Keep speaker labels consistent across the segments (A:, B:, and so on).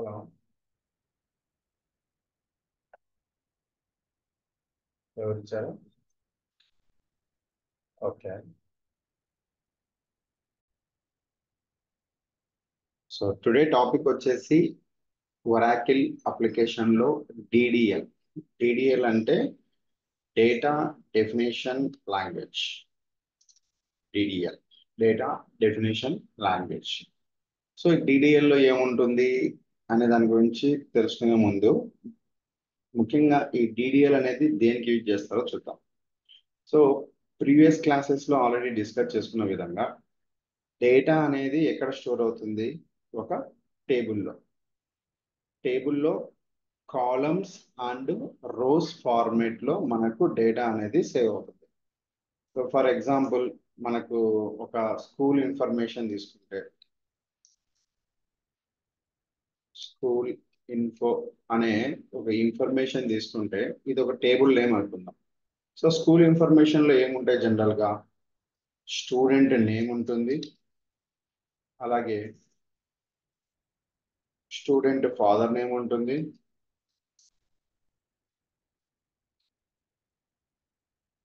A: Hello ఎవరిచ్చారు? Okay. So today topic వచ్చేసి Oracle అప్లికేషన్లో డిడిఎల్ డిడిఎల్ అంటే data definition language. DDL data definition language. So డిడిఎల్లో ఏముంటుంది? అనే దాని గురించి తెలుసుకునే ముందు ముఖ్యంగా ఈ డిడిఎల్ అనేది దేనికి యూజ్ చేస్తారో చూద్దాం. సో ప్రీవియస్ క్లాసెస్లో ఆల్రెడీ డిస్కస్ చేసుకున్న విధంగా డేటా అనేది ఎక్కడ స్టోర్ అవుతుంది? ఒక టేబుల్లో టేబుల్లో కాలమ్స్ అండ్ రోస్ ఫార్మేట్లో మనకు డేటా అనేది సేవ్ అవుతుంది. సో ఫర్ ఎగ్జాంపుల్ మనకు ఒక స్కూల్ ఇన్ఫర్మేషన్ తీసుకుంటే స్కూల్ ఇన్ఫో అనే ఒక ఇన్ఫర్మేషన్ తీసుకుంటే ఇది ఒక టేబుల్ నేమ్ అనుకుందాం సో స్కూల్ ఇన్ఫర్మేషన్లో ఏముంటాయి జనరల్గా స్టూడెంట్ నేమ్ ఉంటుంది. అలాగే స్టూడెంట్ ఫాదర్ నేమ్ ఉంటుంది.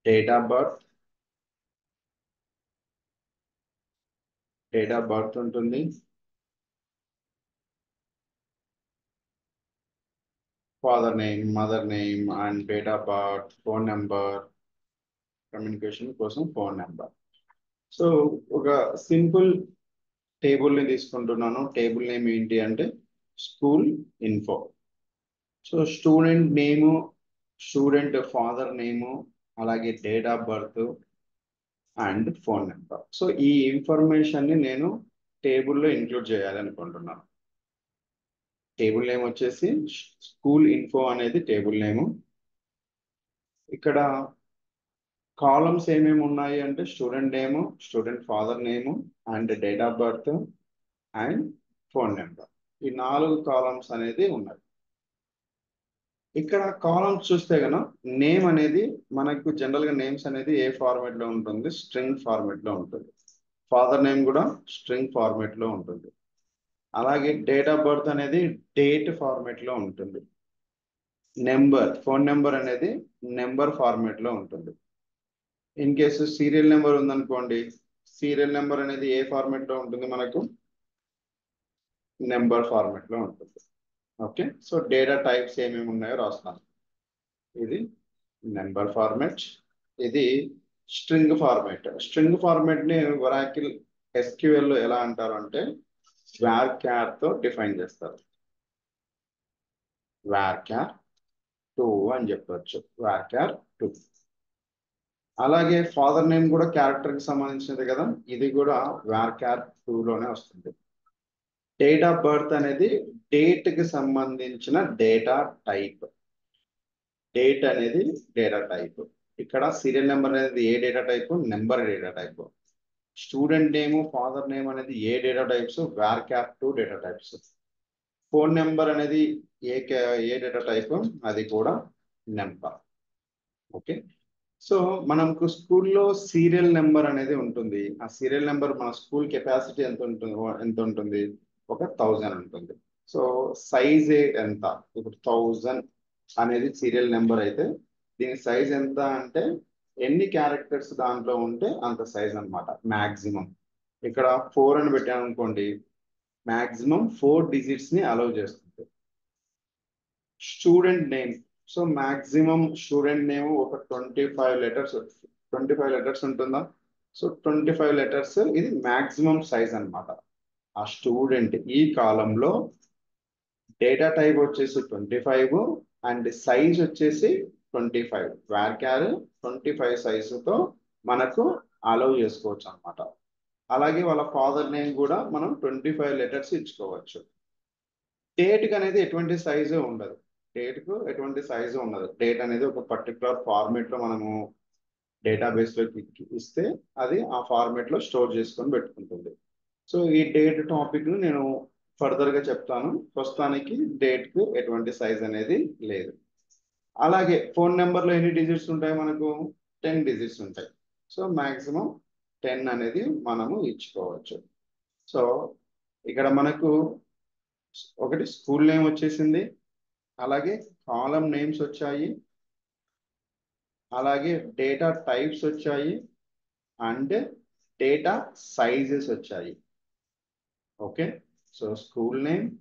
A: Date of birth date of birth ఉంటుంది. Father name mother name and date of birth phone number communication కోసం ఫోన్ నెంబర్ సో ఒక సింపుల్ టేబుల్ని తీసుకుంటున్నాను. టేబుల్ నేమ్ ఏంటి అంటే school info so student name student father name అలాగే date of birth and phone number so ఈ ఇన్ఫర్మేషన్ని నేను టేబుల్లో ఇంక్లూడ్ చేయాలనుకుంటున్నాను. టేబుల్ నేమ్ వచ్చేసి స్కూల్ ఇన్ఫో అనేది టేబుల్ నేము. ఇక్కడ కాలమ్స్ ఏమేమి ఉన్నాయి అంటే student name student father name and date of birth and phone number. ఈ నాలుగు కాలమ్స్ అనేది ఉన్నాయి. ఇక్కడ కాలమ్స్ చూస్తే కనుక నేమ్ అనేది మనకు జనరల్గా నేమ్స్ అనేది ఏ ఫార్మేట్లో ఉంటుంది? స్ట్రింగ్ ఫార్మేట్లో ఉంటుంది. ఫాదర్ నేమ్ కూడా స్ట్రింగ్ ఫార్మేట్లో ఉంటుంది. అలాగే డేట్ ఆఫ్ బర్త్ అనేది డేట్ ఫార్మేట్లో ఉంటుంది. నెంబర్ ఫోన్ నెంబర్ అనేది నెంబర్ ఫార్మేట్లో ఉంటుంది. ఇన్ కేసు సీరియల్ నెంబర్ ఉందనుకోండి సీరియల్ నెంబర్ అనేది ఏ ఫార్మేట్లో ఉంటుంది మనకు? నెంబర్ ఫార్మేట్లో ఉంటుంది. ఓకే? సో డేటా టైప్స్ ఏమేమి ఉన్నాయో రాస్తాను. ఇది నెంబర్ ఫార్మేట్ ఇది స్ట్రింగ్ ఫార్మేట్. స్ట్రింగ్ ఫార్మేట్ని వరాకిల్ ఎస్క్యూఎల్లో ఎలా అంటారు వేర్ క్యార్తో డిఫైన్ చేస్తారు. వేర్ క్యార్ టూ అని చెప్పొచ్చు. వేర్ క్యార్ టూ అలాగే ఫాదర్ నేమ్ కూడా క్యారెక్టర్కి సంబంధించినది కదా. ఇది కూడా వేర్ క్యార్ టూలోనే వస్తుంది. డేట్ ఆఫ్ బర్త్ అనేది డేట్కి సంబంధించిన డేటా టైప్ డేట్ అనేది డేటా టైప్ ఇక్కడ సీరియల్ నెంబర్ అనేది ఏ data type number data type student name father name అనేది ఏ డేటా టైప్స్? వ్యార్ cap two data types. Phone number అనేది ఏ ఏ డేటా టైప్? అది కూడా నెంబర్. ఓకే. సో మనకు స్కూల్లో సీరియల్ నెంబర్ అనేది ఉంటుంది. ఆ సీరియల్ నెంబర్ మన స్కూల్ కెపాసిటీ ఎంత ఉంటుంది ఎంత ఉంటుంది? ఒక థౌజండ్ ఉంటుంది. సో సైజ్ ఎంత? ఇప్పుడు థౌజండ్ అనేది సీరియల్ నెంబర్ అయితే దీని సైజ్ ఎంత అంటే ఎన్ని క్యారెక్టర్స్ దాంట్లో ఉంటే అంత సైజ్ అనమాట మ్యాక్సిమం ఇక్కడ ఫోర్ అని పెట్టాను అనుకోండి మ్యాక్సిమం ఫోర్ డిజిట్స్ని అలౌ చేస్తుంది. Student name. So maximum student name ఒక twenty five letters twenty five letters ఉంటుందా? సో ట్వంటీ ఫైవ్ లెటర్స్ ఇది మ్యాక్సిమం సైజ్ అనమాట ఆ స్టూడెంట్ ఈ కాలంలో డేటా టైప్ వచ్చేసి ట్వంటీ ఫైవ్ అండ్ సైజ్ వచ్చేసి twenty five varchar twenty five సైజుతో మనకు అలౌ చేసుకోవచ్చు అనమాట అలాగే వాళ్ళ ఫాదర్ నేమ్ కూడా మనం ట్వంటీ ఫైవ్ లెటర్స్ ఇచ్చుకోవచ్చు డేట్కి అనేది ఎటువంటి సైజు ఉండదు. డేట్కు ఎటువంటి సైజు ఉండదు. డేట్ అనేది ఒక పర్టికులర్ ఫార్మేట్లో మనము డేటాబేస్లోకి ఇస్తే అది ఆ ఫార్మేట్లో స్టోర్ చేసుకొని పెట్టుకుంటుంది. సో ఈ డేట్ టాపిక్ను నేను ఫర్దర్గా చెప్తాను. ప్రస్తుతానికి డేట్కు ఎటువంటి సైజ్ అనేది లేదు. అలాగే ఫోన్ నెంబర్లో ఎన్ని డిజిట్స్ ఉంటాయి మనకు? టెన్ డిజిట్స్ ఉంటాయి. సో మ్యాక్సిమం టెన్ అనేది మనము ఇచ్చుకోవచ్చు. సో ఇక్కడ మనకు ఒకటి స్కూల్ నేమ్ వచ్చేసింది. అలాగే కాలం నేమ్స్ వచ్చాయి. అలాగే డేటా టైప్స్ వచ్చాయి. అండ్ డేటా సైజెస్ వచ్చాయి. Okay? So school name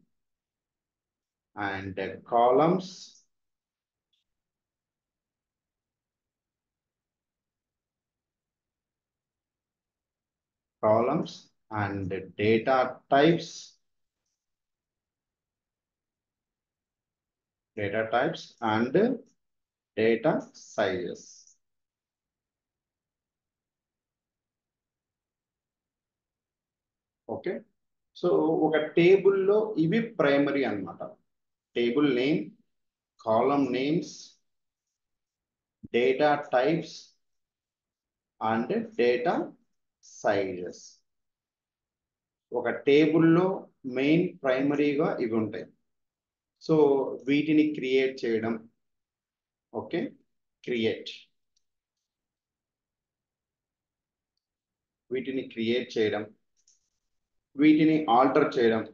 A: and columns. Columns and data types data types and data sizes okay so ఒక టేబుల్లో ఇవి ప్రైమరీ అన్నమాట table name column names data types and data sizes ఒక టేబుల్లో main ప్రైమరీగా ఇవి ఉంటాయి. సో వీటిని క్రియేట్ చేయడం. ఓకే? క్రియేట్. వీటిని క్రియేట్ చేయడం. వీటిని ఆల్టర్ చేయడం.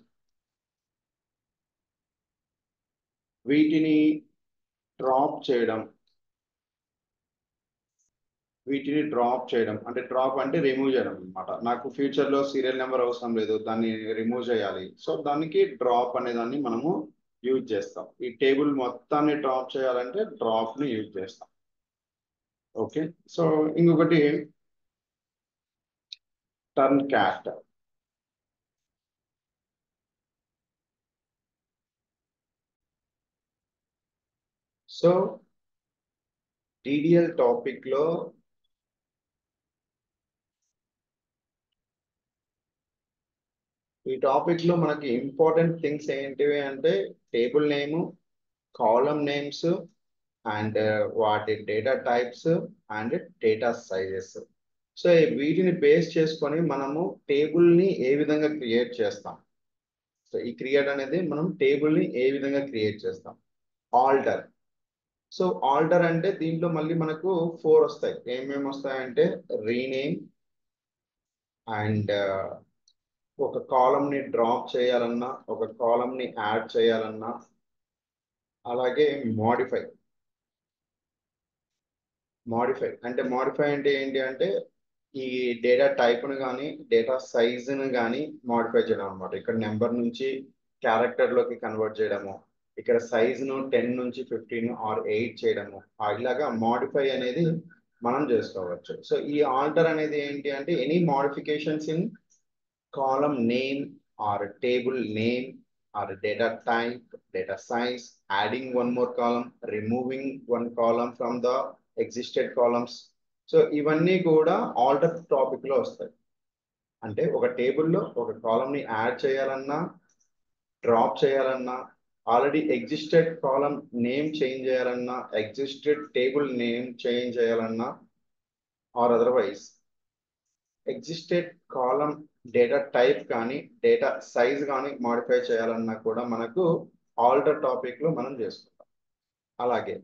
A: వీటిని డ్రాప్ చేయడం. వీటిని డ్రాప్ చేయడం అంటే డ్రాప్ అంటే రిమూవ్ చేయడం అనమాట నాకు ఫ్యూచర్లో సీరియల్ నెంబర్ అవసరం లేదు దాన్ని రిమూవ్ చేయాలి. సో దానికి డ్రాప్ అనే దాన్ని మనము యూజ్ చేస్తాం. ఈ టేబుల్ మొత్తాన్ని డ్రాప్ చేయాలంటే డ్రాప్ని యూజ్ చేస్తాం. ఓకే సో ఇంకొకటి టర్న్ క్యాట్ సో టీడీఎల్ టాపిక్లో ఈ టాపిక్లో మనకి ఇంపార్టెంట్ థింగ్స్ ఏంటివి అంటే table name column names and వాటి data types and data sizes so వీటిని బేస్ చేసుకొని మనము టేబుల్ని ఏ విధంగా క్రియేట్ చేస్తాం? సో ఈ క్రియేట్ అనేది మనం టేబుల్ని ఏ విధంగా క్రియేట్ చేస్తాం? ఆల్టర్ సో ఆల్టర్ అంటే దీంట్లో మళ్ళీ మనకు ఫోర్ వస్తాయి. ఏమేమి వస్తాయంటే రీనేమ్ అండ్ ఒక కాలం ని డ్రాప్ చేయాలన్నా ఒక కాలం ని యాడ్ చేయాలన్నా అలాగే మోడిఫై మోడిఫై అంటే మోడిఫై అంటే ఏంటి అంటే ఈ డేటా టైప్ను కానీ డేటా సైజును కానీ మోడిఫై చేయడం అనమాట ఇక్కడ నెంబర్ నుంచి క్యారెక్టర్లోకి కన్వర్ట్ చేయడము ఇక్కడ సైజును టెన్ నుంచి ఫిఫ్టీన్ ఆర్ ఎయిట్ చేయడము ఇలాగా మోడిఫై అనేది మనం చేసుకోవచ్చు. సో ఈ ఆల్టర్ అనేది ఏంటి అంటే any modifications in column name or table name or data type data size adding one more column removing one column from the existed columns so ఇవన్నీ కూడా ఆల్టర్ టాపిక్లో వస్తాయి. అంటే ఒక టేబుల్లో ఒక కాలం యాడ్ చేయాలన్నా డ్రాప్ చేయాలన్నా already existed column name change చేయాలన్నా ఎగ్జిస్టెడ్ టేబుల్ నేమ్ చేంజ్ చేయాలన్నా or otherwise existed column data type కానీ డేటా సైజ్ కానీ మాడిఫై చేయాలన్నా కూడా మనకు ఆల్టర్ టాపిక్లో మనం చేసుకుంటాం. అలాగే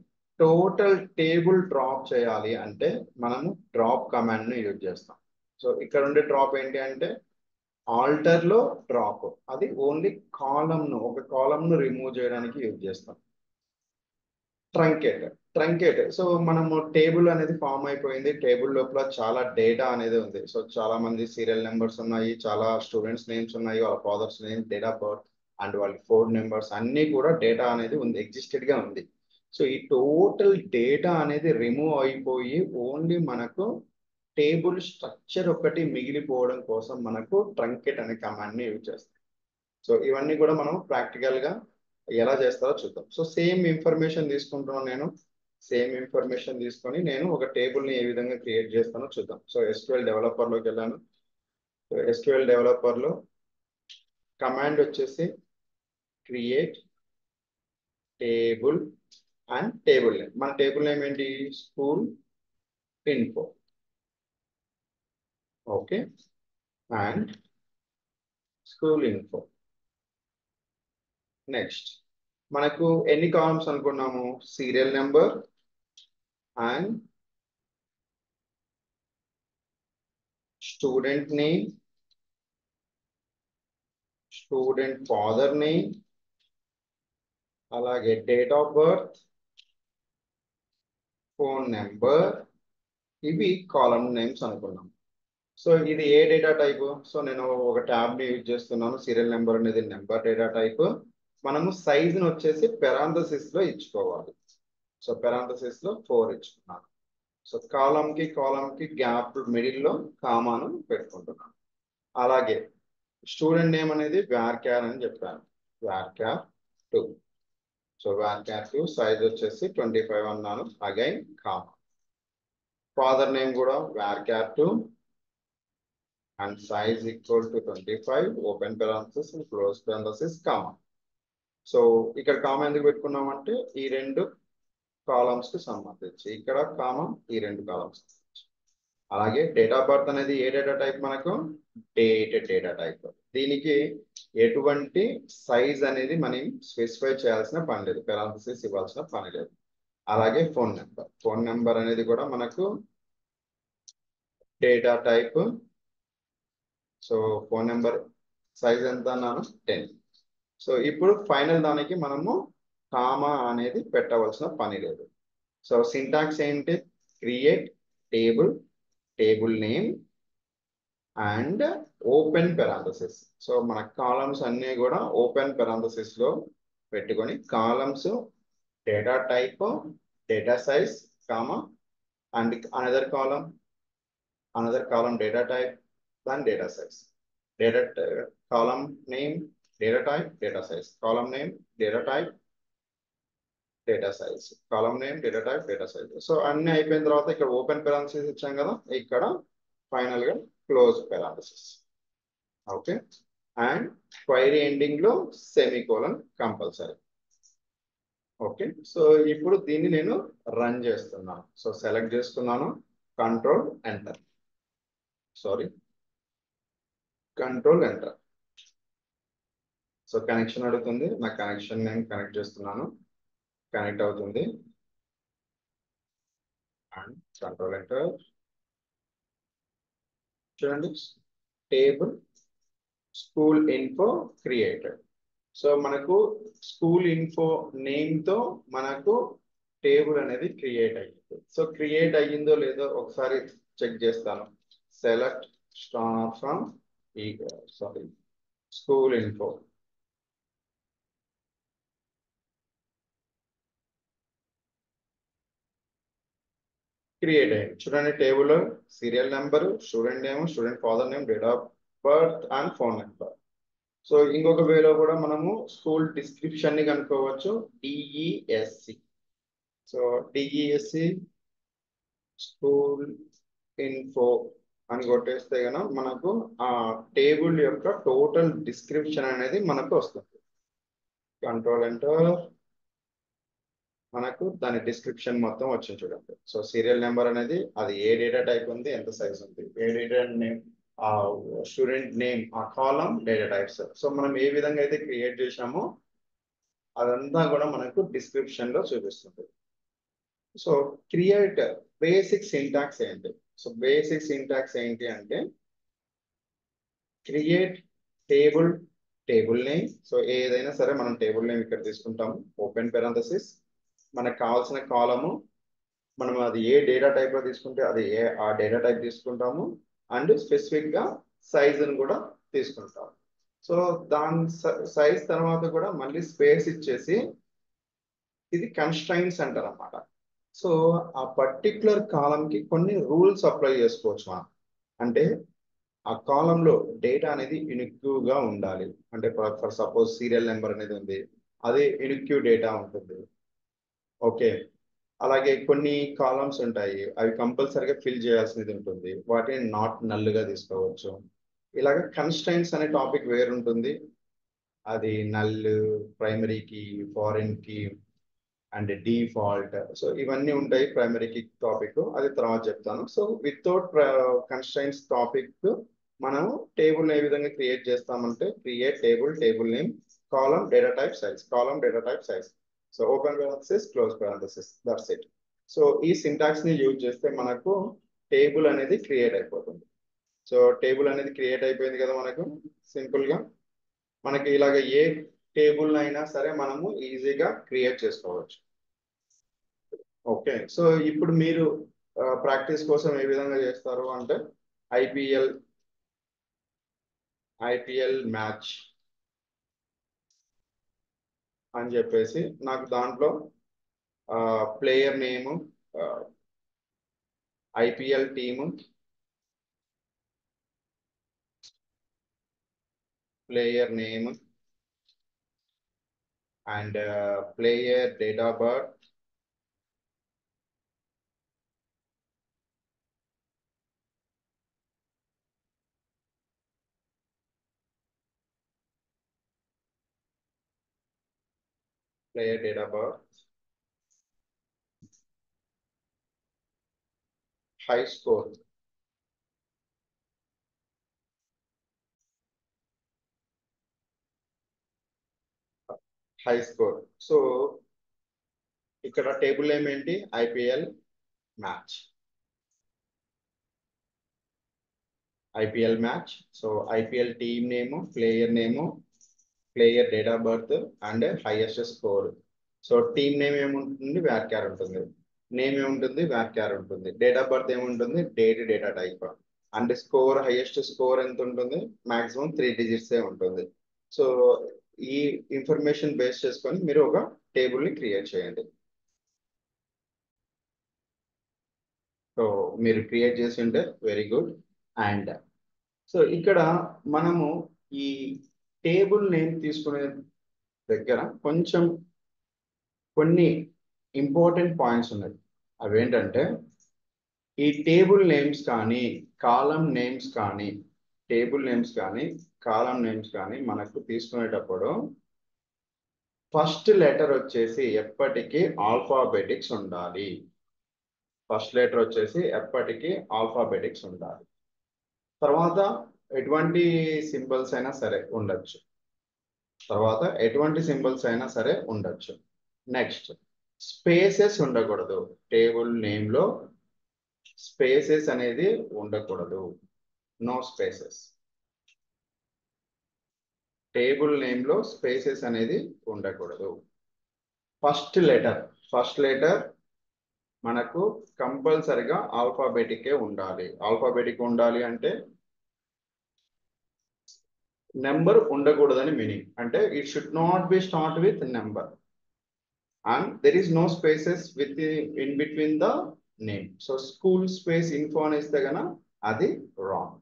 A: టోటల్ టేబుల్ డ్రాప్ చేయాలి అంటే మనము డ్రాప్ కమాండ్ను యూజ్ చేస్తాం. సో ఇక్కడ ఉండే డ్రాప్ ఏంటి అంటే ఆల్టర్లో డ్రాప్. అది ఓన్లీ కాలంను ఒక కాలంను రిమూవ్ చేయడానికి యూజ్ చేస్తాం. Truncate truncate. సో మనము టేబుల్ అనేది ఫామ్ అయిపోయింది. టేబుల్ లోపల చాలా డేటా అనేది ఉంది. సో చాలా మంది సీరియల్ నెంబర్స్ ఉన్నాయి. చాలా స్టూడెంట్స్ నేమ్స్ ఉన్నాయి. వాళ్ళ fathers name date of birth and వాళ్ళ ఫోన్ నెంబర్స్ అన్ని కూడా డేటా అనేది ఉంది. ఎగ్జిస్టెడ్గా ఉంది. సో ఈ టోటల్ డేటా అనేది రిమూవ్ అయిపోయి ఓన్లీ మనకు టేబుల్ స్ట్రక్చర్ ఒకటి మిగిలిపోవడం కోసం మనకు ట్రంకెట్ అనే కమాండ్ని యూజ్ చేస్తాం. సో ఇవన్నీ కూడా మనం ప్రాక్టికల్గా ఎలా చేస్తారో చూద్దాం. సో సేమ్ ఇన్ఫర్మేషన్ తీసుకుంటున్నాను నేను. సేమ్ ఇన్ఫర్మేషన్ తీసుకొని నేను ఒక టేబుల్ని ఏ విధంగా క్రియేట్ చేస్తానో చూద్దాం. సో ఎస్క్యూఎల్ డెవలపర్లోకి వెళ్ళాను. సో ఎస్క్యూఎల్ డెవలపర్లో కమాండ్ వచ్చేసి create table and table name. మన టేబుల్ నేమ్ ఏంటి? School info. Okay. And school info. Next. మనకు ఎన్ని కాలమ్స్ అనుకున్నాము? Serial number and student name student father name అలాగే date of birth phone number ఇవి column names అనుకున్నాం. So ఇది ఏ డేటా టైప్ సో నేను ఒక ట్యాబ్ని యూజ్ చేస్తున్నాను సీరియల్ నెంబర్ అనేది నెంబర్ డేటా టైప్ మనము సైజ్ని వచ్చేసి పెరాంతసిస్లో ఇచ్చుకోవాలి. సో పెరాంథసిస్లో ఫోర్ ఇచ్చుకున్నాను సో కాలం కి కాలం కి గ్యాప్ మిడిల్లో కామాను పెట్టుకుంటున్నాను. అలాగే స్టూడెంట్ నేమ్ అనేది వ్యార్క్యార్ అని చెప్పాను. Varchar two. So varchar two size వచ్చేసి ట్వంటీ ఫైవ్ అన్నాను. Again comma. ఫాదర్ నేమ్ కూడా varchar two. And size equal to twenty five open parenthesis and close parenthesis comma. So ఇక్కడ కామా ఎందుకు పెట్టుకున్నామంటే ఈ రెండు కాలమ్స్కి సంబంధించి. ఇక్కడ కామన్ ఈ రెండు కాలమ్స్ అలాగే డేట్ ఆఫ్ బర్త్ అనేది ఏ డేటా టైప్ మనకు? డేటెడ్ డేటా టైప్ దీనికి ఎటువంటి సైజ్ అనేది మనం స్పెసిఫై చేయాల్సిన పని లేదు. పెరాలసిస్ ఇవ్వాల్సిన పని లేదు. అలాగే ఫోన్ నెంబర్ ఫోన్ నెంబర్ అనేది కూడా మనకు data type so phone number size ఎంత అన్నాను? టెన్ సో ఇప్పుడు ఫైనల్ దానికి మనము కామా అనేది పెట్టవలసిన పని లేదు. సో సింటాక్స్ ఏంటి? Create table table name and open parenthesis so మన కాలమ్స్ అన్నీ కూడా ఓపెన్ పెరాంథసిస్లో పెట్టుకొని columns data type data size comma and another column another column data type దాని data size data column name data type data size column name data type data size column name data type data size so అన్ని అయిపోయిన తర్వాత ఇక్కడ open parenthesis ఇచ్చాం కదా ఇక్కడ ఫైనల్గా close parenthesis okay and query ఎండింగ్లో సెమీకోలన్ కంపల్సరీ ఓకే సో ఇప్పుడు దీన్ని నేను రన్ చేస్తున్నాను. సో సెలెక్ట్ చేస్తున్నాను. Control enter sorry control enter so connection అడుగుతుంది. నా కనెక్షన్ నేను కనెక్ట్ చేస్తున్నాను. కనెక్ట్ అవుతుంది. అండ్ కంట్రోల్ ఎంటర్ చూడండి. Table school info created so మనకు స్కూల్ ఇన్ఫో నేమ్తో మనకు టేబుల్ అనేది క్రియేట్ అయ్యింది. సో క్రియేట్ అయ్యిందో లేదో ఒకసారి చెక్ చేస్తాను. సెలెక్ట్ స్టార్ ఫ్రమ్ ఈ సారీ స్కూల్ ఇన్ఫో క్రియేట్ అయ్యింది చూడండి table serial number student name student father name date of birth and phone number. So ఇంకొక వేలో కూడా మనము స్కూల్ డిస్క్రిప్షన్ని కనుక్కోవచ్చు. DESC. So DESC school info అని కొట్టేస్తే కనుక మనకు ఆ టేబుల్ యొక్క టోటల్ డిస్క్రిప్షన్ అనేది మనకు వస్తుంది. కంట్రోల్ ఎంటర్ మనకు దాని డిస్క్రిప్షన్ మొత్తం వచ్చింది చూడండి. సో సీరియల్ నెంబర్ అనేది అది ఏ డేటా టైప్ ఉంది ఎంత సైజ్ ఉంది. ఏ డేటా నేమ్ ఆ స్టూడెంట్ నేమ్ ఆ కాలం డేటా టైప్స్ సో మనం ఏ విధంగా అయితే క్రియేట్ చేసామో అదంతా కూడా మనకు డిస్క్రిప్షన్లో చూపిస్తుంది. సో క్రియేట్ బేసిక్ సింటాక్స్ ఏంటి? సో బేసిక్ సింటాక్స్ ఏంటి అంటే create table table name so ఏదైనా సరే మనం టేబుల్ నేమ్ ఇక్కడ తీసుకుంటాము. ఓపెన్ పెరాంథసిస్ మనకు కావాల్సిన కాలము మనం అది ఏ డేటా టైప్లో తీసుకుంటే అది ఏ ఆ డేటా టైప్ తీసుకుంటాము. అండ్ స్పెసిఫిక్గా కూడా తీసుకుంటాం సో దాని సైజ్ తర్వాత కూడా మళ్ళీ స్పేస్ ఇచ్చేసి ఇది కన్స్ట్రైన్స్ అంటారు అనమాట సో ఆ పర్టిక్యులర్ కాలంకి కొన్ని రూల్స్ అప్లై చేసుకోవచ్చు మనం. అంటే ఆ కాలంలో డేటా అనేది గా ఉండాలి. అంటే ఫర్ సపోజ్ సీరియల్ నెంబర్ అనేది ఉంది. అది ఇనిక్యూ డేటా ఉంటుంది. ఓకే. అలాగే కొన్ని కాలమ్స్ ఉంటాయి. అవి కంపల్సరీగా ఫిల్ చేయాల్సినది ఉంటుంది. వాటిని నాట్ నల్లుగా తీసుకోవచ్చు. ఇలాగ కన్స్టైన్స్ అనే టాపిక్ వేరు ఉంటుంది అది నల్ ప్రైమరీకి ఫారిన్కి అండ్ డిఫాల్ట్ సో ఇవన్నీ ఉంటాయి ప్రైమరీకి టాపిక్ అది తర్వాత చెప్తాను. సో వితౌట్ కన్స్టైన్స్ టాపిక్ మనము టేబుల్ ఏ విధంగా క్రియేట్ చేస్తామంటే create table table name column data type size column data type size so open parenthesis close parenthesis that's it so ఈ సింటాక్స్ని యూజ్ చేస్తే మనకు టేబుల్ అనేది క్రియేట్ అయిపోతుంది. సో టేబుల్ అనేది క్రియేట్ అయిపోయింది కదా మనకు సింపుల్గా. మనకి ఇలాగ ఏ టేబుల్ అయినా సరే మనము ఈజీగా క్రియేట్ చేసుకోవచ్చు. ఓకే సో ఇప్పుడు మీరు ప్రాక్టీస్ కోసం ఏ విధంగా చేస్తారు అంటే ఐపీఎల్ ఐపీఎల్ మ్యాచ్. అని చెప్పేసి నాకు దాంట్లో player name IPL team player name and player date of birth player date of birth, high score, high score. So ఇక్కడ టేబుల్ నేమ్ ఏంటి? IPL match. IPL match. So IPL team name player name player date of birth and highest score so team name ఏముంటుంది? వ్యాక్యార్ ఉంటుంది. Name ఏముంటుంది? వ్యాక్యార్ ఉంటుంది. Date of birth ఏముంటుంది? Date data type and score highest score ఎంత ఉంటుంది? Maximum three digits ఏ ఉంటుంది. సో ఈ ఇన్ఫర్మేషన్ బేస్ చేసుకొని మీరు ఒక టేబుల్ని క్రియేట్ చేయండి. సో మీరు క్రియేట్ చేసి ఉంటే వెరీ గుడ్ అండ్ సో ఇక్కడ మనము ఈ టేబుల్ నేమ్ తీసుకునే దగ్గర కొంచెం కొన్ని ఇంపార్టెంట్ పాయింట్స్ ఉన్నాయి. అవేంటంటే ఈ టేబుల్ నేమ్స్ కానీ కాలం నేమ్స్ కానీ టేబుల్ నేమ్స్ కానీ కాలం నేమ్స్ కానీ మనకు తీసుకునేటప్పుడు ఫస్ట్ లెటర్ వచ్చేసి ఎప్పటికీ ఆల్ఫాబెటిక్స్ ఉండాలి. ఫస్ట్ లెటర్ వచ్చేసి ఎప్పటికీ ఆల్ఫాబెటిక్స్ ఉండాలి. తర్వాత ఎటువంటి సింబల్స్ అయినా సరే ఉండొచ్చు. తర్వాత ఎటువంటి సింబల్స్ అయినా సరే ఉండొచ్చు. నెక్స్ట్ స్పేసెస్ ఉండకూడదు. టేబుల్ నేమ్లో స్పేసెస్ అనేది ఉండకూడదు. No spaces. టేబుల్ నేమ్లో స్పేసెస్ అనేది ఉండకూడదు. First letter. ఫస్ట్ లెటర్ మనకు కంపల్సరిగా ఆల్ఫాబెటికే ఉండాలి. ఆల్ఫాబెటిక్ ఉండాలి అంటే నెంబర్ ఉండకూడదని మీనింగ్. అంటే it should not be start with number and there is no spaces with in between the name so school space info అని ఇస్తే గన అది wrong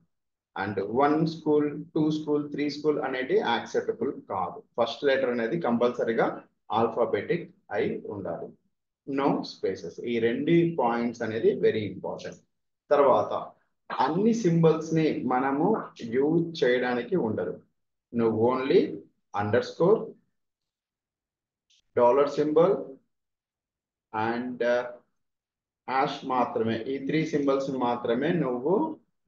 A: and one school two school three school అనేది acceptable కాదు. First letter అనేది కంపల్సరీగా alphabetic అయి ఉండాలి. నో స్పేసెస్ ఈ రెండు పాయింట్స్ అనేది వెరీ ఇంపార్టెంట్ తర్వాత అన్ని సింబల్స్ని మనము యూజ్ చేయడానికి ఉండదు. నువ్వు only underscore dollar symbol and hash మాత్రమే. ఈ త్రీ సింబల్స్ మాత్రమే నువ్వు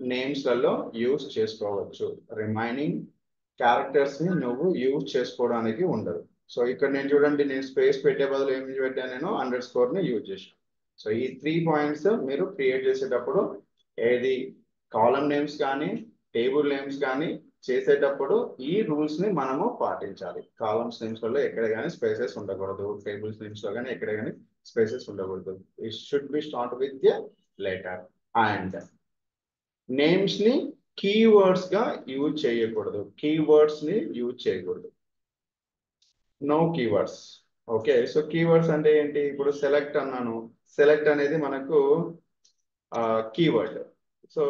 A: నేమ్స్లలో యూజ్ చేసుకోవచ్చు. రిమైనింగ్ క్యారెక్టర్స్ని నువ్వు యూజ్ చేసుకోవడానికి ఉండదు. సో ఇక్కడ నేను చూడండి నేను స్పేస్ పెట్టే బదులు ఏం పెట్టాను నేను? అండర్ స్కోర్ని యూజ్ చేశాను సో ఈ త్రీ పాయింట్స్ మీరు క్రియేట్ చేసేటప్పుడు ఏది? కాలం నేమ్స్ కానీ టేబుల్ నేమ్స్ కానీ చేసేటప్పుడు ఈ రూల్స్ని మనము పాటించాలి. కాలమ్స్ నేమ్స్లో ఎక్కడ కానీ స్పేసెస్ ఉండకూడదు. టేబుల్స్ నేమ్స్లో కానీ ఎక్కడ కానీ స్పేసెస్ ఉండకూడదు. It should be start with a letter and నేమ్స్ని కీవర్డ్స్గా యూజ్ చేయకూడదు. కీవర్డ్స్ని యూజ్ చేయకూడదు. No keywords okay so keywords అంటే ఏంటి? ఇప్పుడు సెలెక్ట్ అన్నాను. సెలెక్ట్ అనేది మనకు uh, కీవర్డ్ సో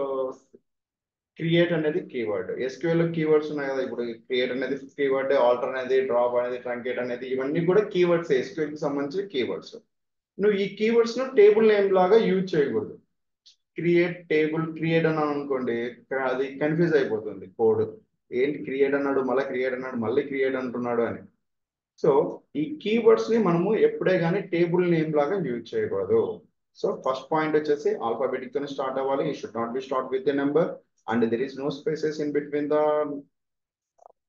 A: క్రియేట్ అనేది కీవర్డ్ ఎస్క్యూఎల్లో కీవర్డ్స్ ఉన్నాయి కదా ఇప్పుడు క్రియేట్ అనేది కీవర్డ్ ఆల్టర్ అనేది డ్రాప్ అనేది ట్రంకేట్ అనేది ఇవన్నీ కూడా కీవర్డ్స్ ఎస్క్యూఎల్కి సంబంధించిన కీవర్డ్స్ నువ్వు ఈ కీవర్డ్స్ను టేబుల్ నేమ్ లాగా యూజ్ చేయకూడదు. క్రియేట్ టేబుల్ క్రియేట్ అన్నాను అనుకోండి అది కన్ఫ్యూజ్ అయిపోతుంది. కోడ్ ఏంటి క్రియేట్ అన్నాడు మళ్ళీ క్రియేట్ అన్నాడు మళ్ళీ క్రియేట్ అంటున్నాడు అని. సో ఈ కీవర్డ్స్ని మనము ఎప్పుడే కానీ టేబుల్ నేమ్ లాగా యూజ్ చేయకూడదు. సో ఫస్ట్ పాయింట్ వచ్చేసి ఆల్ఫాబెటిక్ తోనే స్టార్ట్ అవ్వాలి. ఈ should not be start with a number and there is no spaces in between the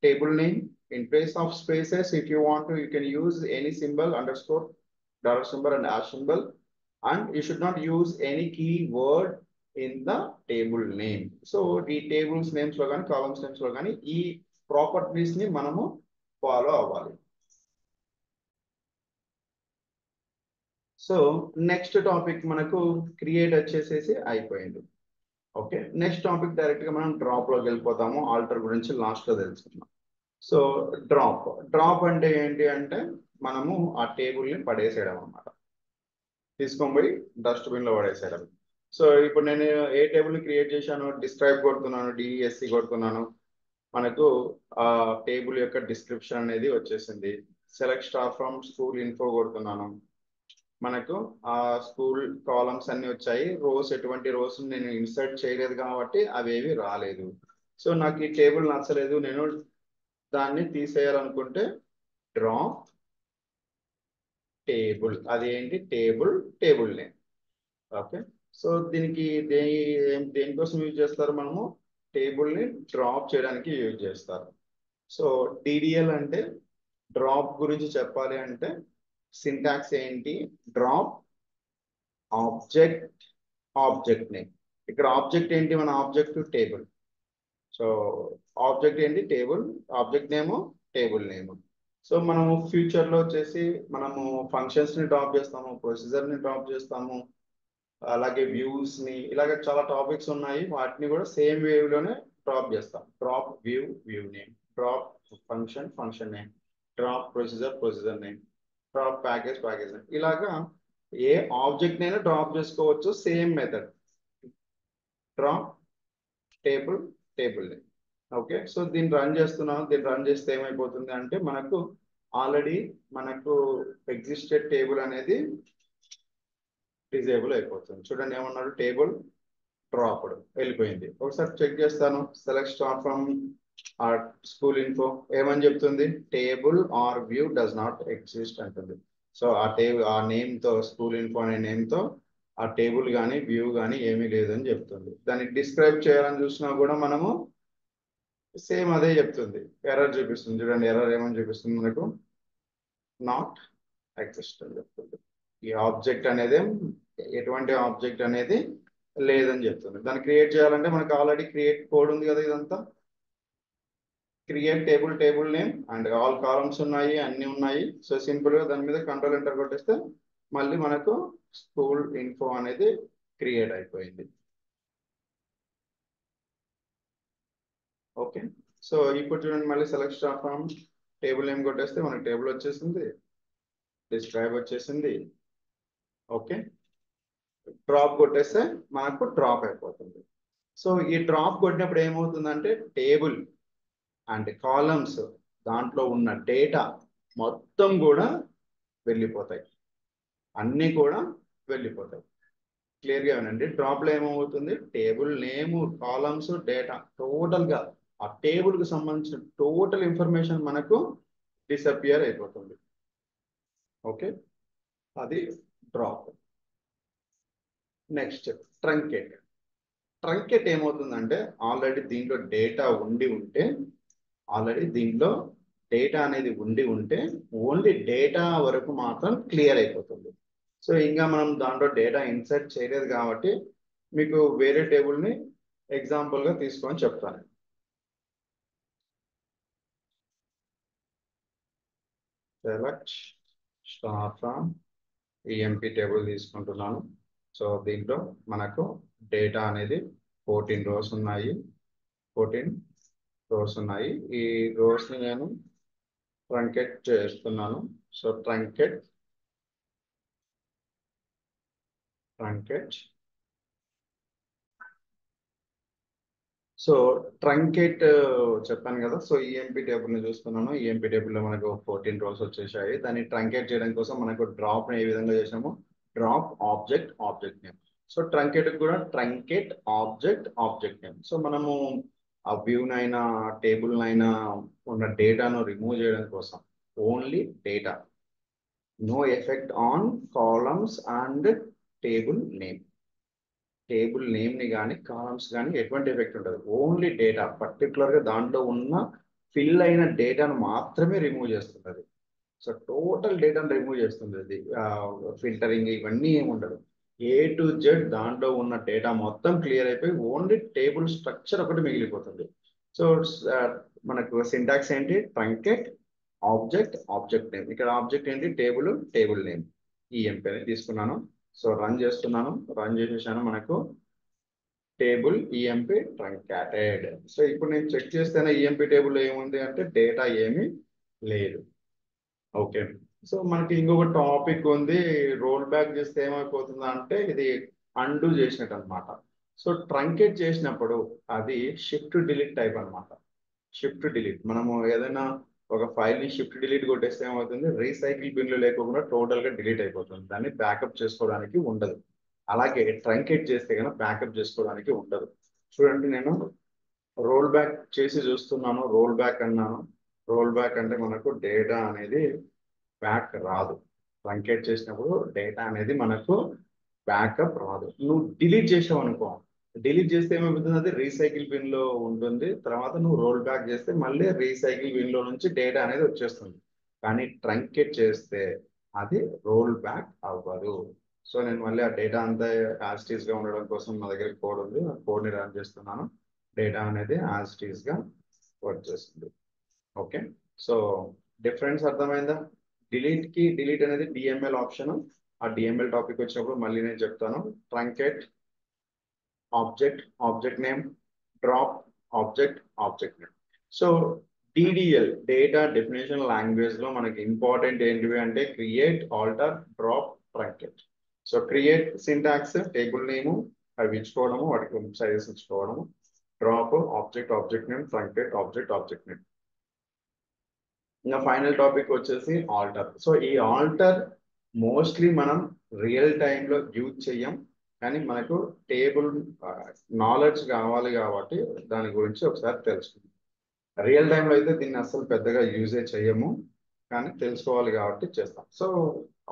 A: table name in place of spaces if you want you can use any symbol underscore dollar symbol and hash symbol and you should not use any keyword in the table name so ఈ tables నేమ్స్లో కానీ columns నేమ్స్లో కానీ ఈ ప్రాపర్టీస్ని మనము follow అవ్వాలి. So next topic మనకు create వచ్చేసేసి అయిపోయింది. ఓకే నెక్స్ట్ టాపిక్ డైరెక్ట్గా మనం డ్రాప్లోకి వెళ్ళిపోతాము. ఆల్టర్ గురించి లాస్ట్లో తెలుసుకుందాం. So drop. డ్రాప్ అంటే ఏంటి అంటే మనము ఆ టేబుల్ని పడేసేయడం అనమాట తీసుకొని పోయి డస్ట్బిన్లో పడేసేయడం. సో ఇప్పుడు నేను ఏ టేబుల్ క్రియేట్ చేశాను డిస్క్రైబ్ కొడుతున్నాను డిఎస్సి కొడుతున్నాను మనకు ఆ టేబుల్ యొక్క డిస్క్రిప్షన్ అనేది వచ్చేసింది. Select star from school info కొడుతున్నాను. మనకు ఆ స్కూల్ కాలమ్స్ అన్ని వచ్చాయి. రోస్ ఎటువంటి రోస్ నేను ఇన్సర్ట్ చేయలేదు కాబట్టి అవేవి రాలేదు. సో నాకు ఈ టేబుల్ నచ్చలేదు. నేను దాన్ని తీసేయాలనుకుంటే డ్రాప్ టేబుల్. అది ఏంటి table table name. Okay? So దీనికి దే దేనికోసం యూజ్ చేస్తారు మనము? టేబుల్ని డ్రాప్ చేయడానికి యూజ్ చేస్తారు. సో డిడిఎల్ అంటే డ్రాప్ గురించి చెప్పాలి అంటే సింటాక్స్ ఏంటి? Drop object object name. ఇక్కడ ఆబ్జెక్ట్ ఏంటి? మన ఆబ్జెక్ట్ టేబుల్. సో ఆబ్జెక్ట్ ఏంటి? Table. Object name table name. So మనము ఫ్యూచర్లో వచ్చేసి మనము ఫంక్షన్స్ని డ్రాప్ చేస్తాము ప్రొసీజర్ని డ్రాప్ చేస్తాము అలాగే వ్యూస్ని ఇలాగే ఇలాగ చాలా టాపిక్స్ ఉన్నాయి. వాటిని కూడా సేమ్ వేవ్లోనే డ్రాప్ చేస్తాం. Drop view view name. Drop function function name. Drop procedure procedure name. Drop package package. ఇలాగా ఏ ఆబ్జెక్ట్ నైనా డ్రాప్ చేసుకోవచ్చు same method. Drop table table okay? So దీన్ని రన్ చేస్తున్నాం. దీన్ని రన్ చేస్తే ఏమైపోతుంది అంటే మనకు ఆల్రెడీ మనకు ఎగ్జిస్టెడ్ టేబుల్ అనేది డిజేబుల్ అయిపోతుంది. చూడండి ఏమన్నాడు? Table dropped. వెళ్ళిపోయింది. ఒకసారి చెక్ చేస్తాను. Select star from our school info ఏమని చెప్తుంది? Table or view does not exist అంటుంది. సో ఆ టేబుల్ ఆ నేమ్తో స్కూల్ ఇన్ఫో అనే నేమ్తో ఆ టేబుల్ కానీ వ్యూ కానీ ఏమీ లేదని చెప్తుంది. దాన్ని డిస్క్రైబ్ చేయాలని చూసినా కూడా మనము సేమ్ అదే చెప్తుంది. ఎర్రర్ చూపిస్తుంది. చూడండి ఎర్రర్ ఏమని చూపిస్తుంది మనకు? నాట్ ఎగ్జిస్ట్ అని చెప్తుంది. ఈ ఆబ్జెక్ట్ అనేది ఎటువంటి ఆబ్జెక్ట్ అనేది లేదని చెప్తుంది. దాన్ని క్రియేట్ చేయాలంటే మనకు ఆల్రెడీ క్రియేట్ కోడ్ ఉంది కదా ఇదంతా. Create table table name and all columns ఉన్నాయి అన్ని ఉన్నాయి. సో సింపుల్గా దాని మీద కంట్రోల్ ఎంటర్ కొట్టేస్తే మళ్ళీ మనకు స్కూల్ ఇన్ఫో అనేది క్రియేట్ అయిపోయింది. ఓకే సో ఇప్పుడు చూడండి మళ్ళీ సెలెక్ట్ స్టార్ టేబుల్ నేమ్ కొట్టేస్తే మనకి టేబుల్ వచ్చేసింది. డిస్క్రైబ్ వచ్చేసింది. ఓకే డ్రాప్ కొట్టేస్తే మనకు డ్రాప్ అయిపోతుంది. సో ఈ డ్రాప్ కొట్టినప్పుడు ఏమవుతుందంటే టేబుల్ అండ్ కాలమ్స్ దాంట్లో ఉన్న డేటా మొత్తం కూడా వెళ్ళిపోతాయి. అన్నీ కూడా వెళ్ళిపోతాయి. క్లియర్గా వినండి. డ్రాప్లో ఏమవుతుంది? Table name columns data. టోటల్గా ఆ టేబుల్కి సంబంధించిన టోటల్ ఇన్ఫర్మేషన్ మనకు డిసపియర్ అయిపోతుంది. ఓకే? అది డ్రాప్. Next truncate. ట్రంకెట్ ఏమవుతుందంటే ఆల్రెడీ దీంట్లో డేటా ఉండి ఉంటే ఆల్రెడీ దీంట్లో డేటా అనేది ఉండి ఉంటే ఓన్లీ డేటా వరకు మాత్రం క్లియర్ అయిపోతుంది. సో ఇంకా మనం దాంట్లో డేటా ఇన్సర్ట్ చేయలేదు కాబట్టి మీకు వేరే టేబుల్ని ఎగ్జాంపుల్గా తీసుకొని చెప్తాను. Select star from EMP table తీసుకుంటున్నాను. సో దీంట్లో మనకు డేటా అనేది ఫోర్టీన్ రోస్ ఉన్నాయి. ఫోర్టీన్ రోస్ ఉన్నాయి. ఈ రోస్ని నేను ట్రంకెట్ చేస్తున్నాను. So truncate truncate. So truncate చెప్పాను కదా సో ఈఎంపీ టేబుల్ని చూస్తున్నాను. ఈఎంపీ టేబుల్లో మనకు ఫోర్టీన్ రోల్స్ వచ్చేసాయి. దాన్ని ట్రంకెట్ చేయడం కోసం మనకు డ్రాప్ ఏ విధంగా చేసాము drop object object name. So truncate కూడా truncate object object name. So మనము ఆ వ్యూనైనా టేబుల్నైనా ఉన్న డేటాను రిమూవ్ చేయడం కోసం only data no effect on columns and table name table నేమ్ని కానీ కాలమ్స్ కానీ ఎటువంటి ఎఫెక్ట్ ఉండదు. ఓన్లీ డేటా పర్టికులర్గా దాంట్లో ఉన్న ఫిల్ అయిన డేటాను మాత్రమే రిమూవ్ చేస్తుంది సో టోటల్ డేటాను రిమూవ్ చేస్తుంది ఫిల్టరింగ్ ఇవన్నీ ఏమి ఉండదు ఏ టు జెడ్ దాంట్లో ఉన్న డేటా మొత్తం క్లియర్ అయిపోయి ఓన్లీ టేబుల్ స్ట్రక్చర్ ఒకటి మిగిలిపోతుంది. సో uh, మనకు సింటాక్స్ ఏంటి? ట్రంకెట్ ఆబ్జెక్ట్ ఆబ్జెక్ట్ నేమ్ ఇక్కడ ఆబ్జెక్ట్ ఏంటి? టేబుల్ టేబుల్ నేమ్ ఈఎంపీ అనేది తీసుకున్నాను. సో రన్ చేస్తున్నాను. రన్ చేసేసాను మనకు. టేబుల్ ఈఎంపీ ట్రంకాటెడ్ సో ఇప్పుడు నేను చెక్ చేస్తేనే ఈఎంపీ టేబుల్ ఏముంది అంటే డేటా ఏమీ లేదు. ఓకే సో మనకి ఇంకొక టాపిక్ ఉంది రోల్ బ్యాక్ చేస్తే ఏమైపోతుంది అంటే ఇది అండు చేసినట్టు అనమాట సో ట్రంకేట్ చేసినప్పుడు అది షిఫ్ట్ డిలీట్ టైప్ అనమాట షిఫ్ట్ డిలీట్ మనము ఏదైనా ఒక ఫైల్ని షిఫ్ట్ డిలీట్ కొట్టేస్తే ఏమవుతుంది? రీసైకిల్ బిన్లు లేకుండా టోటల్గా డిలీట్ అయిపోతుంది. దాన్ని బ్యాకప్ చేసుకోవడానికి ఉండదు. అలాగే ట్రంకేట్ చేస్తే కనుక బ్యాకప్ చేసుకోవడానికి ఉండదు. చూడండి నేను రోల్ బ్యాక్ చేసి చూస్తున్నాను రోల్ బ్యాక్ అన్నాను. రోల్ బ్యాక్ అంటే మనకు డేటా అనేది బ్యాక్ రాదు. ట్రంకేట్ చేసినప్పుడు డేటా అనేది మనకు బ్యాకప్ రాదు. నువ్వు డిలీట్ చేసావు అనుకో. డిలీట్ చేస్తే ఏమైపోతుంది అది రీసైకిల్ బిన్లో ఉంటుంది. తర్వాత నువ్వు రోల్ బ్యాక్ చేస్తే మళ్ళీ రీసైకిల్ బిన్లో నుంచి డేటా అనేది వచ్చేస్తుంది. కానీ ట్రంకేట్ చేస్తే అది రోల్ బ్యాక్ అవ్వదు. సో నేను మళ్ళీ ఆ డేటా అంతా యాజిటీస్గా ఉండడం కోసం నా దగ్గర కోడ్ ఉంది. ఆ కోడ్ని రన్ చేస్తున్నాను. డేటా అనేది యాజిటీస్గా వర్క్ చేస్తుంది ఓకే? సో డిఫరెన్స్ అర్థమైందా? డిలీట్కి డిలీట్ అనేది డిఎంఎల్ ఆప్షన్ ఆ డిఎంఎల్ టాపిక్ వచ్చినప్పుడు మళ్ళీ నేను చెప్తాను. Truncate object object name drop object object name so DDL data definition లాంగ్వేజ్లో మనకి ఇంపార్టెంట్ ఏంటివి అంటే create alter drop truncate so create syntax table name అవి ఇచ్చుకోవడము వాటికి sizes ఇచ్చుకోవడము drop object object name truncate object object name ఇంకా final topic వచ్చేసి alter so ఈ ఆల్టర్ మోస్ట్లీ మనం రియల్ టైంలో యూజ్ చెయ్యం. కానీ మనకు టేబుల్ నాలెడ్జ్ కావాలి కాబట్టి దాని గురించి ఒకసారి తెలుసుకుందాం. రియల్ టైంలో అయితే దీన్ని అసలు పెద్దగా యూజే చేయము కానీ తెలుసుకోవాలి కాబట్టి చేస్తాం. సో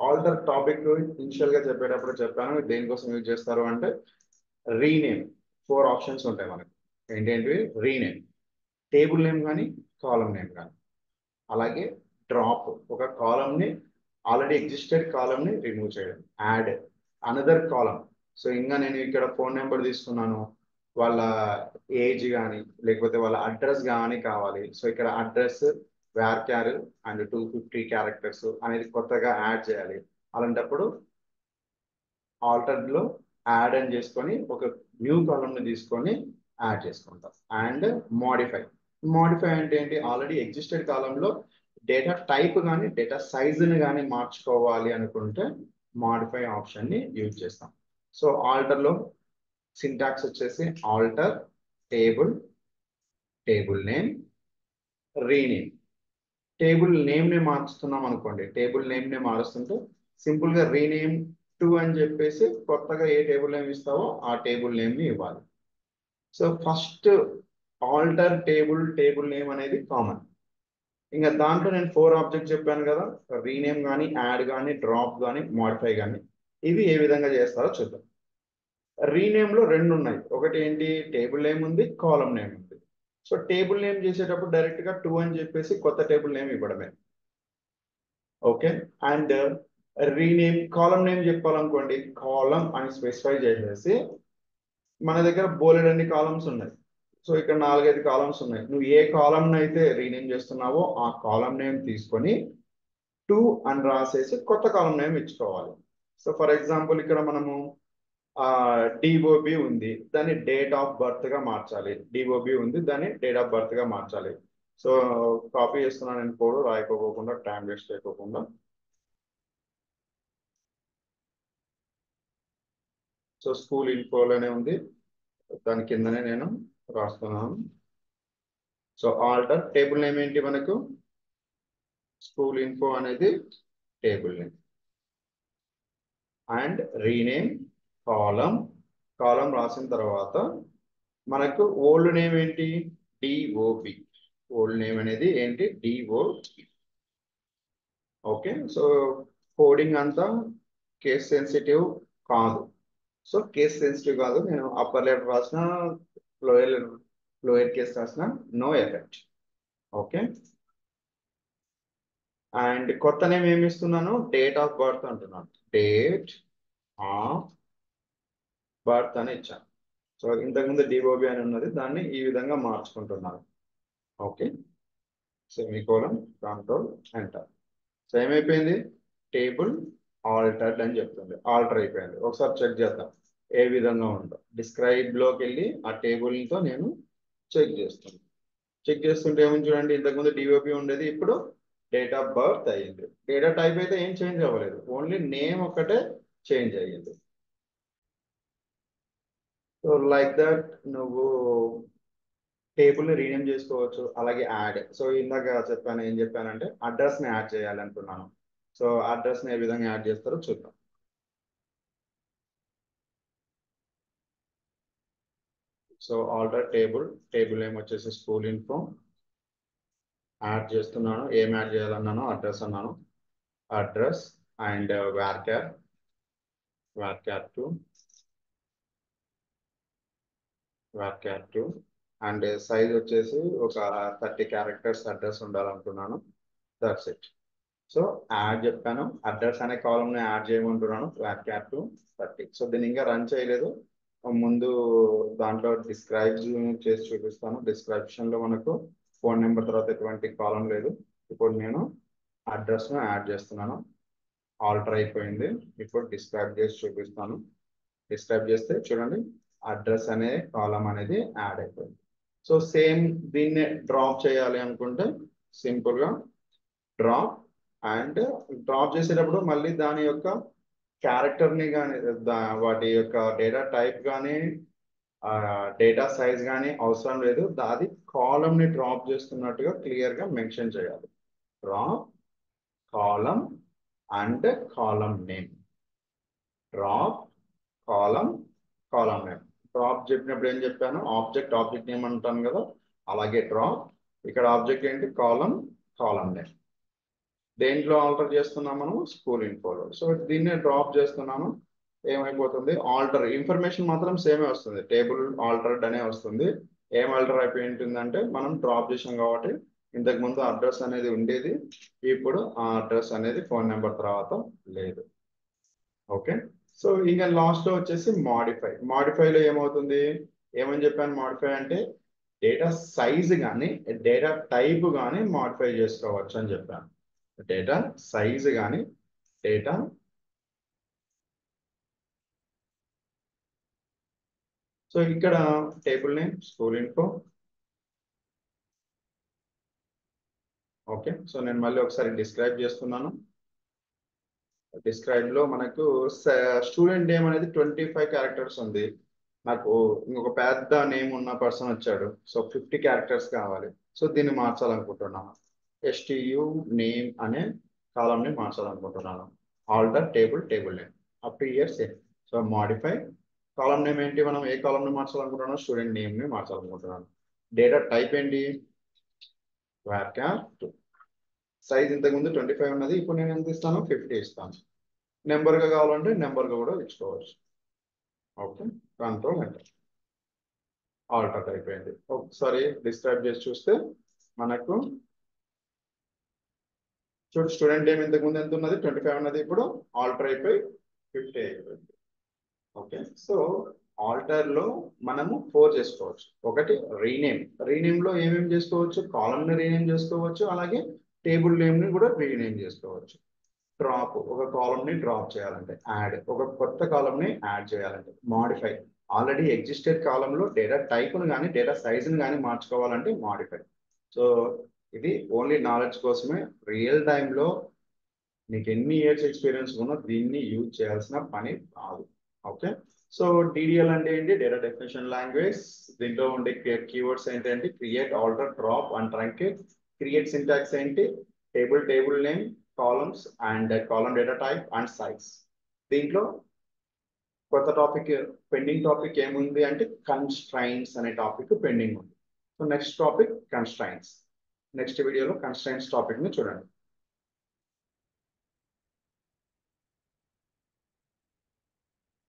A: ఆల్టర్ టాపిక్ ఇనిషియల్గా చెప్పేటప్పుడు చెప్పాను. దేనికోసం యూజ్ చేస్తారు అంటే రీనేమ్ ఫోర్ ఆప్షన్స్ ఉంటాయి మనకు. ఏంటేంటివి రీనేమ్ టేబుల్ నేమ్ కానీ కాలం నేమ్ కానీ. అలాగే డ్రాప్ ఒక కాలంని ఆల్రెడీ ఎగ్జిస్టెడ్ కాలంని రిమూవ్ చేయడం. యాడ్ అనదర్ కాలం సో ఇంకా నేను ఇక్కడ ఫోన్ నెంబర్ తీసుకున్నాను. వాళ్ళ ఏజ్ కానీ లేకపోతే వాళ్ళ అడ్రస్ కానీ కావాలి. సో ఇక్కడ address varchar and two fifty characters అనేది కొత్తగా యాడ్ చేయాలి. అలాంటప్పుడు ఆల్టర్లో యాడ్ అని చేసుకొని ఒక న్యూ కాలంని తీసుకొని యాడ్ చేసుకుంటాం. అండ్ మోడిఫై మోడిఫై అంటే ఏంటి? ఆల్రెడీ ఎగ్జిస్టెడ్ కాలంలో డేటా టైప్ కానీ డేటా సైజుని కానీ మార్చుకోవాలి అనుకుంటే మాడిఫై ఆప్షన్ని యూజ్ చేస్తాం. సో ఆల్టర్లో సింటాక్స్ వచ్చేసి alter table table name rename table నేమ్ని మార్చుతున్నాం అనుకోండి. టేబుల్ నేమ్ని మారుస్తుంటే సింపుల్గా రీనేమ్ టు అని చెప్పేసి కొత్తగా ఏ టేబుల్ నేమ్ ఇస్తావో ఆ టేబుల్ నేమ్ని ఇవ్వాలి. So first alter table table name అనేది కామన్. ఇంకా దాంట్లో నేను ఫోర్ ఆబ్జెక్ట్ చెప్పాను కదా రీనేమ్ కానీ యాడ్ కానీ డ్రాప్ కానీ మాడిఫై కానీ ఇవి ఏ విధంగా చేస్తారో చూద్దాం. రీనేమ్లో రెండు ఉన్నాయి. ఒకటి ఏంటి? టేబుల్ నేమ్ ఉంది కాలం నేమ్ ఉంది. సో టేబుల్ నేమ్ చేసేటప్పుడు డైరెక్ట్గా టూ అని చెప్పేసి కొత్త టేబుల్ నేమ్ ఇవ్వడమే. Okay? And rename column name చెప్పాలనుకోండి column అని స్పెసిఫై చేసేసి మన దగ్గర బోలెడ్ అన్ని కాలమ్స్ ఉన్నాయి. సో ఇక్కడ నాలుగైదు కాలమ్స్ ఉన్నాయి. నువ్వు ఏ కాలం అయితే రీనేమ్ చేస్తున్నావో ఆ కాలం నేమ్ తీసుకొని టూ అని రాసేసి కొత్త కాలం నేమ్ ఇచ్చుకోవాలి. సో ఫర్ ఎగ్జాంపుల్ ఇక్కడ మనము డిఓబి ఉంది. దాన్ని డేట్ ఆఫ్ బర్త్గా మార్చాలి. డిఓబి ఉంది దాన్ని డేట్ ఆఫ్ బర్త్గా మార్చాలి. సో కాపీ చేస్తున్నాను నేను కోడ్ రాయకోకుండా టైం వేస్ట్ చేయకోకుండా సో స్కూల్ ఇన్ఫోలోనే ఉంది. దాని కిందనే నేను రాస్తున్నాం. సో ఆల్టర్ టేబుల్ నేమ్ ఏంటి మనకు? స్కూల్ ఇన్ఫో అనేది table name and rename column column రాసిన తర్వాత మనకు ఓల్డ్ నేమ్ ఏంటి? డిఓపి ఓల్డ్ నేమ్ అనేది ఏంటి? డిఓపి ఓకే సో కోడింగ్ అంతా కేస్ సెన్సిటివ్ కాదు. సో కేస్ సెన్సిటివ్ కాదు. నేను అప్పర్ లెటర్ రాసిన లోయర్ లోయర్ కేస్ రాసిన నో ఎఫెక్ట్ ఓకే అండ్ కొత్త నేమ్ ఏమి ఇస్తున్నాను డేట్ ఆఫ్ బర్త్ అంటున్నాను డేట్ ఆఫ్ బర్త్ అని ఇచ్చాను సో ఇంతకుముందు డిఓబి అని ఉన్నది దాన్ని ఈ విధంగా మార్చుకుంటున్నాను. Okay semicolon control enter so ఏమైపోయింది? టేబుల్ ఆల్టర్డ్ అని చెప్తుంది. ఆల్టర్ అయిపోయింది. ఒకసారి చెక్ చేద్దాం. ఏ విధంగా ఉందో డిస్క్రైబ్లోకి వెళ్ళి ఆ టేబుల్తో నేను చెక్ చేస్తాను. చెక్ చేస్తుంటే ఏమని చూడండి ఇంతకుముందు డిఓపి ఉండేది ఇప్పుడు డేట్ ఆఫ్ బర్త్ అయ్యింది. డేటా టైప్ అయితే ఏం చేంజ్ అవ్వలేదు. ఓన్లీ నేమ్ ఒకటే చేంజ్ అయ్యింది. సో లైక్ దట్ నువ్వు టేబుల్ని రీనేమ్ చేసుకోవచ్చు అలాగే యాడ్ సో ఇందాక చెప్పాను ఏం చెప్పానంటే అడ్రస్ని యాడ్ చేయాలనుకున్నాను. సో అడ్రస్ని ఏ విధంగా యాడ్ చేస్తారో చూద్దాం. సో ఆల్టర్ టేబుల్ టేబుల్ ఏం వచ్చేసి స్కూల్ ఇన్ఫో. యాడ్ చేస్తున్నాను. ఏం యాడ్ చేయాలన్నాను అడ్రస్ అన్నాను. Address and varchar varchar two varchar two. And size వచ్చేసి ఒక థర్టీ క్యారెక్టర్స్ అడ్రస్ ఉండాలనుకున్నాను. దట్స్ ఇట్ సో యాడ్ చెప్పాను. అడ్రస్ అనే కాలంని add చేయమంటున్నాను. Varchar two thirty. So దీన్ని ఇంకా రన్ చేయలేదు. ముందు దాంట్లో డిస్క్రైబ్ చేసి చూపిస్తాను. డిస్క్రిప్షన్లో మనకు ఫోన్ నెంబర్ తర్వాత ఎటువంటి కాలం లేదు. ఇప్పుడు నేను అడ్రస్ను యాడ్ చేస్తున్నాను. ఆల్టర్ అయిపోయింది. ఇప్పుడు డిస్క్రైబ్ చేసి చూపిస్తాను. డిస్క్రైబ్ చేస్తే చూడండి అడ్రస్ అనే కాలం అనేది యాడ్ అయిపోయింది. సో సేమ్ దీన్ని డ్రాప్ చేయాలి అనుకుంటే సింపుల్గా డ్రాప్ అండ్ డ్రాప్ చేసేటప్పుడు మళ్ళీ దాని యొక్క క్యారెక్టర్ని కానీ వాటి యొక్క డేటా టైప్ కానీ డేటా సైజ్ కానీ అవసరం లేదు. అది కాలంని డ్రాప్ చేస్తున్నట్టుగా క్లియర్గా మెన్షన్ చేయాలి. Drop column and column name drop column column name drop చెప్పినప్పుడు ఏం చెప్పాను? ఆబ్జెక్ట్ ఆబ్జెక్ట్ నేమ్ అంటాను కదా. అలాగే డ్రాప్ ఇక్కడ ఆబ్జెక్ట్ ఏంటి? కాలం కాలం నేమ్ దేంట్లో ఆల్టర్ చేస్తున్నాం మనం స్కూల్ ఇన్ఫోలో సో దీన్ని డ్రాప్ చేస్తున్నాను ఏమైపోతుంది? ఆల్టర్ ఇన్ఫర్మేషన్ మాత్రం సేమే వస్తుంది. టేబుల్ ఆల్టర్డ్ అనే వస్తుంది. ఏం ఆల్టర్ అయిపోయి ఉంటుందంటే మనం డ్రాప్ చేసాం కాబట్టి ఇంతకు ముందు అడ్రస్ అనేది ఉండేది. ఇప్పుడు ఆ అడ్రస్ అనేది ఫోన్ నెంబర్ తర్వాత లేదు. ఓకే సో ఇంకా లాస్ట్ వచ్చేసి మాడిఫై మాడిఫైలో ఏమవుతుంది? ఏమని చెప్పాను? మాడిఫై అంటే డేటా సైజ్ కానీ డేటా టైప్ కానీ మాడిఫై చేసుకోవచ్చు అని చెప్పాను. డేటా సైజ్ కానీ డేటా సో ఇక్కడ table name school info okay so నేను మళ్ళీ ఒకసారి డిస్క్రైబ్ చేస్తున్నాను. డిస్క్రైబ్లో మనకు స్టూడెంట్ నేమ్ అనేది ట్వంటీ ఫైవ్ క్యారెక్టర్స్ ఉంది. నాకు ఇంకొక పెద్ద నేమ్ ఉన్న పర్సన్ వచ్చాడు. సో ఫిఫ్టీ క్యారెక్టర్స్ కావాలి. సో దీన్ని మార్చాలనుకుంటున్నాను. ఎస్టియు నేమ్ అనే కాలంని మార్చాలనుకుంటున్నాను. Alter table table name up to year same so modify column name ఏంటి? మనం ఏ కాలంని మార్చాలనుకుంటున్నాం స్టూడెంట్ నేమ్ని మార్చాలనుకుంటున్నాను. డేటా టైప్ ఏంటి? వ్యాక్యార్ టూ సైజ్ ఇంతకుముందు ట్వంటీ ఫైవ్ ఉన్నది. ఇప్పుడు నేను ఎంత ఇస్తాను? ఫిఫ్టీ ఇస్తాను. నెంబర్గా కావాలంటే నెంబర్గా కూడా ఇచ్చుకోవచ్చు. ఓకే కంట్రోల్ ఎంటర్ ఆల్టర్ అయిపోయింది ఒకసారి డిస్క్రైబ్ చేసి చూస్తే మనకు చూడు స్టూడెంట్ ఏమి ఇంతకు ముందు ఎంత ఉన్నది? ట్వంటీ ఫైవ్ ఉన్నది. ఇప్పుడు ఆల్టర్ అయిపోయి ఫిఫ్టీ అయిపోయింది. ఓకే సో ఆల్టర్లో మనము ఫోర్ చేసుకోవచ్చు. ఒకటి రీనేమ్ రీనేమ్లో ఏమేమి చేసుకోవచ్చు? కాలమ్ని రీనేమ్ చేసుకోవచ్చు. అలాగే టేబుల్ నేమ్ని కూడా రీనేమ్ చేసుకోవచ్చు. డ్రాప్ ఒక కాలమ్ని డ్రాప్ చేయాలంటే యాడ్ ఒక కొత్త కాలమ్ని యాడ్ చేయాలంటే మాడిఫై ఆల్రెడీ ఎగ్జిస్టెడ్ కాలంలో డేటా టైప్ను కానీ డేటా సైజును కానీ మార్చుకోవాలంటే మాడిఫై సో ఇది ఓన్లీ నాలెడ్జ్ కోసమే రియల్ టైంలో నీకు ఎన్ని ఇయర్స్ ఎక్స్పీరియన్స్ ఉన్నా దీన్ని యూజ్ చేయాల్సిన పని కాదు. ఓకే సో డిడిఎల్ అంటే ఏంటి? డేటా డెఫినేషన్ లాంగ్వేజ్ దీంట్లో ఉండే కీవర్డ్స్ ఏంటంటే create alter drop and truncate create syntax ఏంటి? Table table name columns and column data type and size దీంట్లో కొత్త టాపిక్ పెండింగ్ టాపిక్ ఏముంది అంటే కన్స్ట్రైన్స్ అనే టాపిక్ పెండింగ్ ఉంది. So next topic constraints next వీడియోలో కన్స్ట్రైన్స్ టాపిక్ని చూడండి.